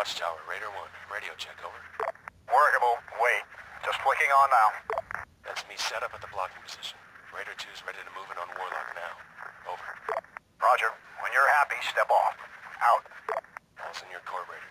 Watchtower, Raider 1. Radio check, over. Workable. Wait. Just clicking on now. That's me set up at the blocking position. Raider 2's ready to move in on Warlock now. Over. Roger. When you're happy, step off. Out. All's in your court, Raider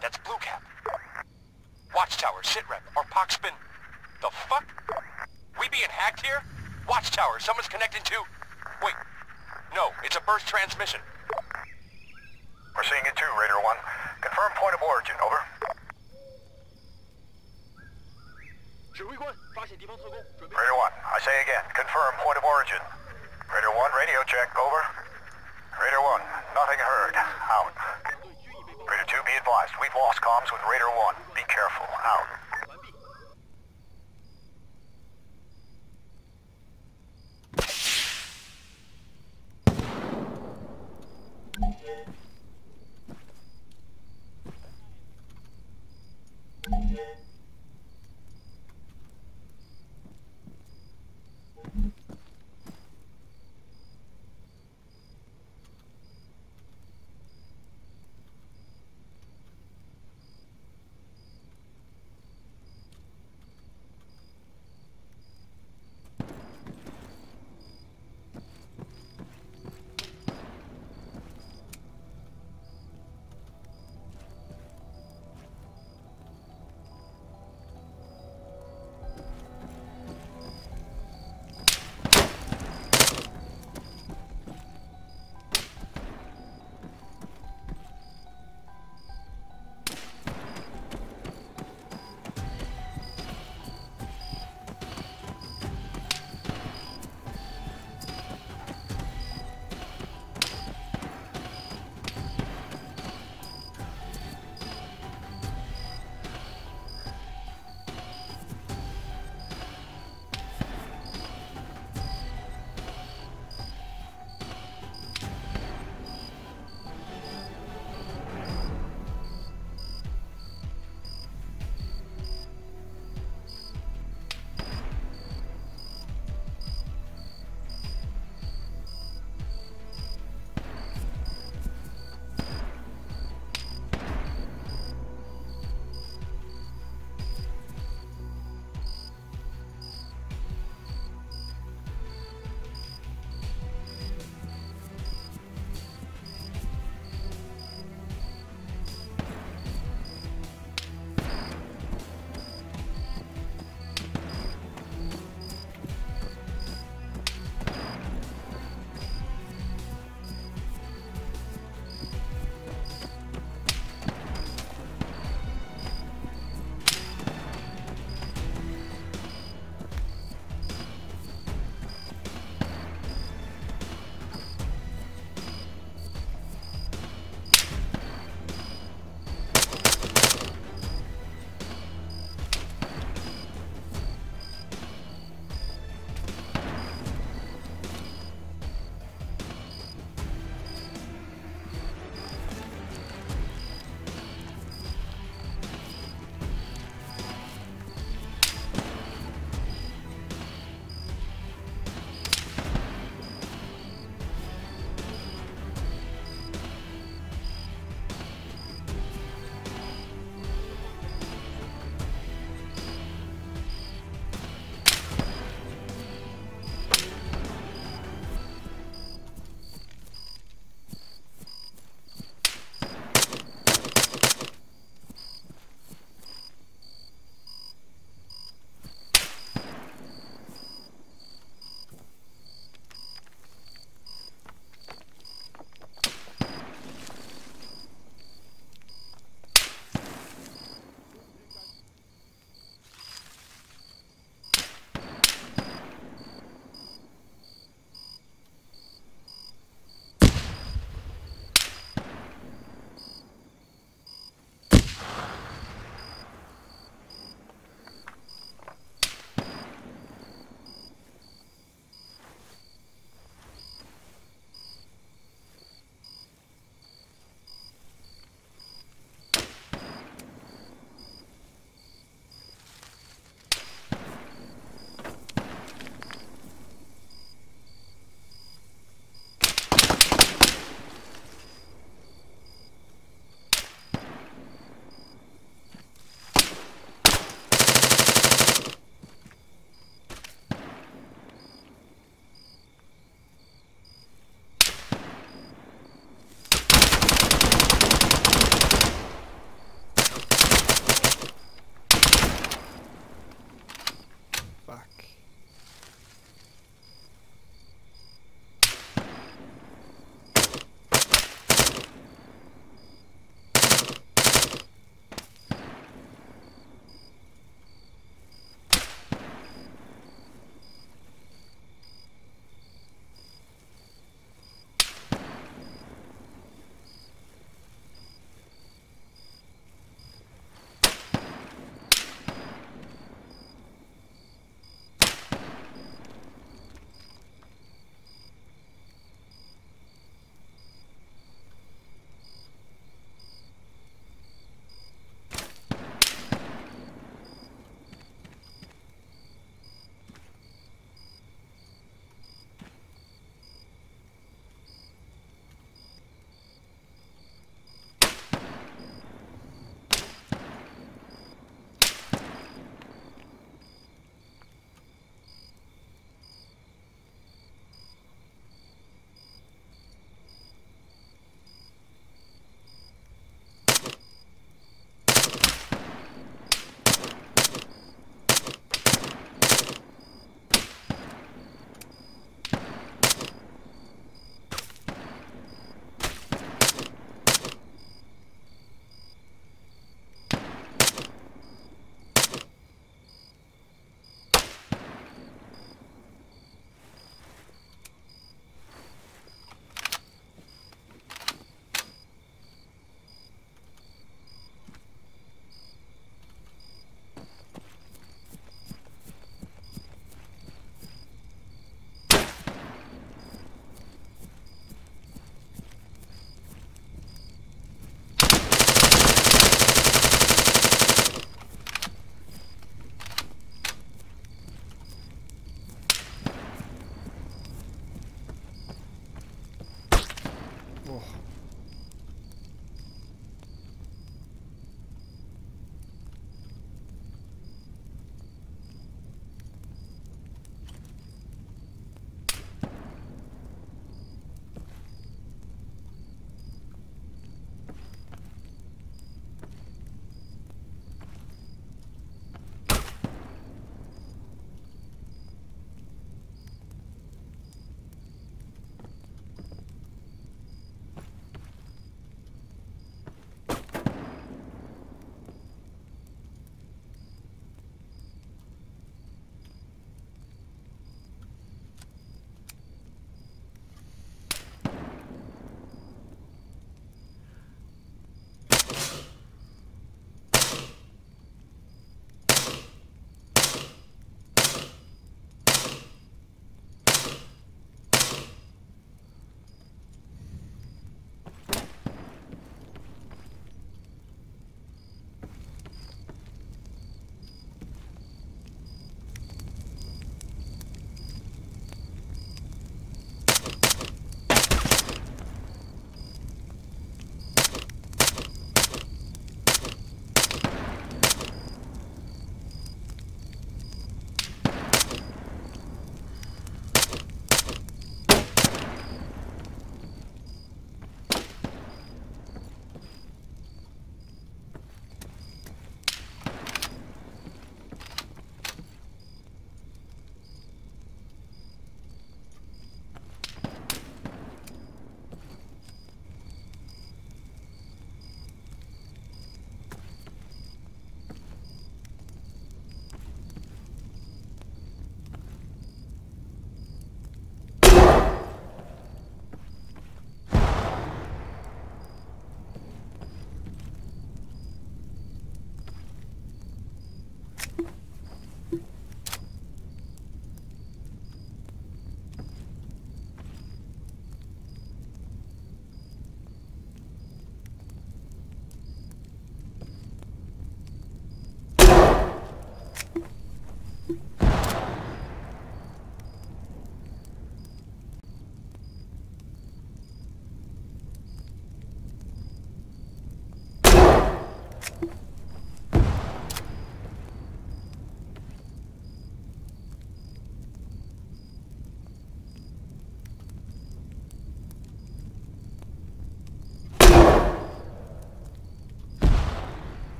that's Blue Cap. Watchtower, Sitrep, or been The fuck? We being hacked here? Watchtower, someone's connecting to... Wait. No, it's a burst transmission. We're seeing it too, Raider 1. Confirm point of origin, over. 1, I say again, confirm point of origin. Raider 1, radio check, over. Raider 1, nothing heard advised, we've lost comms with Raider 1. Be careful. Out. 完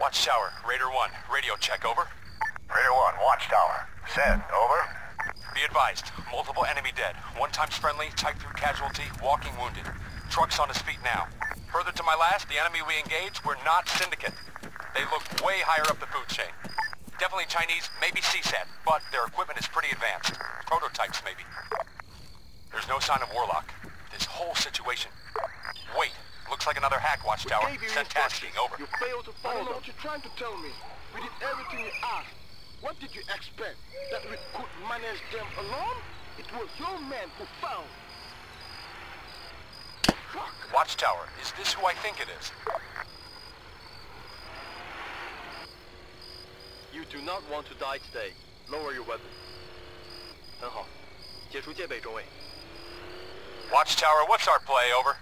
Watchtower, Raider 1, radio check, over. Raider 1, Watchtower. Send, over. Be advised, multiple enemy dead. One times friendly, type through casualty, walking wounded. Truck's on his feet now. Further to my last, the enemy we engaged were not Syndikat. They look way higher up the food chain. Definitely Chinese, maybe CSAT, but their equipment is pretty advanced. Prototypes, maybe. There's no sign of Warlock. This whole situation... Wait, looks like another hack watchtower. Gave you Send tasking, instructions. over. You failed to I follow don't know them. what you're trying to tell me. We did everything you asked. What did you expect? That we could manage them alone? It was your man who found. Fuck! Watchtower, is this who I think it is? You do not want to die today. Lower your weapon. 很好，解除戒备，中尉。 Watchtower, what's our play, over?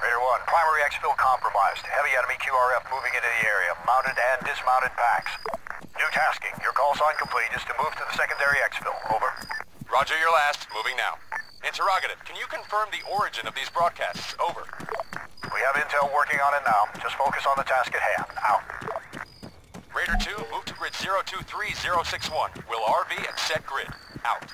Raider 1, primary exfil compromised. Heavy enemy QRF moving into the area. Mounted and dismounted packs. New tasking. Your call sign complete is to move to the secondary exfil. Over. Roger your last. Moving now. Interrogative. Can you confirm the origin of these broadcasts? Over. We have intel working on it now. Just focus on the task at hand. Out. Raider 2, move to grid 023061. Will RV and set grid. Out.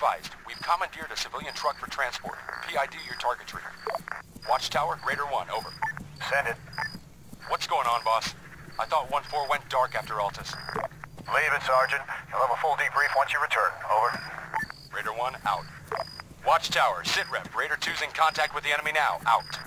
Advised. We've commandeered a civilian truck for transport. PID your target tree. Watchtower, Raider 1, over. Send it. What's going on, boss? I thought 1-4 went dark after Altis. Leave it, Sergeant. You'll have a full debrief once you return. Over. Raider 1, out. Watchtower, sit rep. Raider 2's in contact with the enemy now. Out.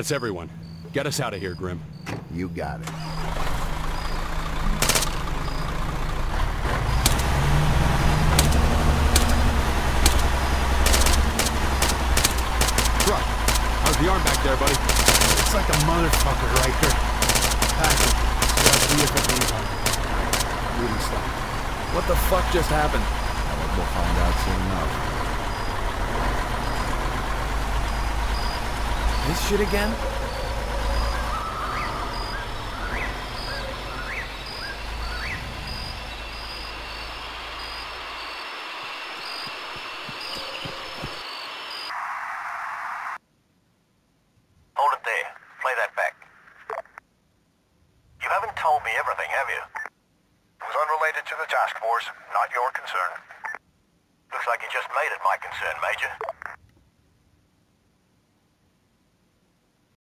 That's everyone. Get us out of here, Grim. You got it. Truck, how's the arm back there, buddy? It's like a motherfucker, Riker. Pass it. Let's if it needs on. Moving slow. What the fuck just happened? We'll find out soon enough. This shit again?